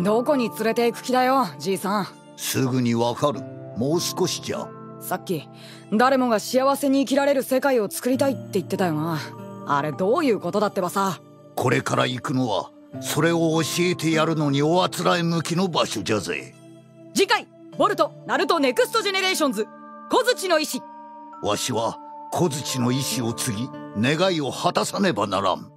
どこに連れて行く気だよじいさん。すぐにわかる。もう少しじゃ。さっき誰もが幸せに生きられる世界を作りたいって言ってたよな。あれどういうことだってばさ。これから行くのはそれを教えてやるのにおあつらえ向きの場所じゃて。次回ボルトナルト NEXT GENERATIONS。小槌の意志。わしは小槌の意志を継ぎ願いを果たさねばならん。